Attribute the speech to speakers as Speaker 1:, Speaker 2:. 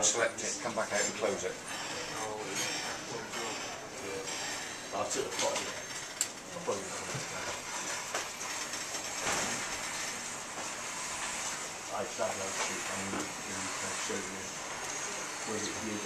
Speaker 1: select it, come back out and close it.
Speaker 2: I took the bottom. I'll take the pot. I sat down to shoot and uh, show you, where it is. it?